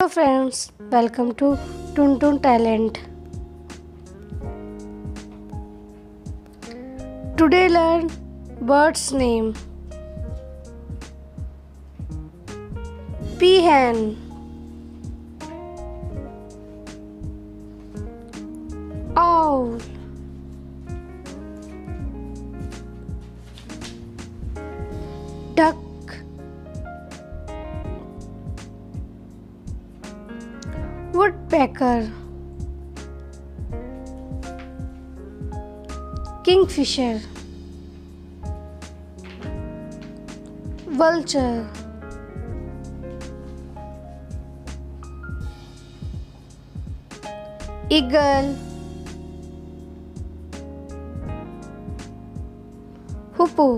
Hello friends, welcome to Tuntun Talent. Today learn bird's name. Peahen. Owl. Woodpecker kingfisher vulture eagle hoopoe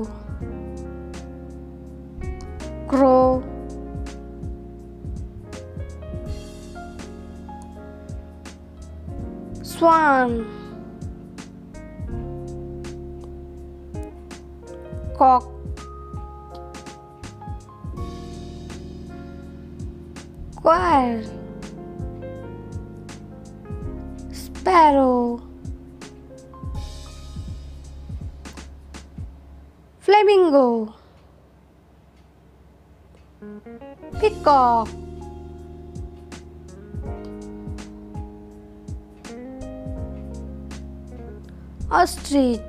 crow Swan. Cock. Quail. Sparrow. Flamingo. Peacock. Ostrich.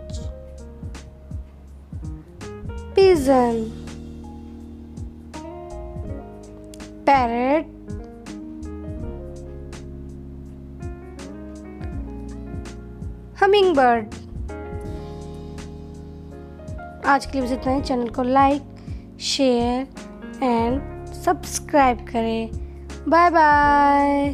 Pigeon. Parrot. Hummingbird. आज के लिए बस इतना ही channel को like share and subscribe करें bye bye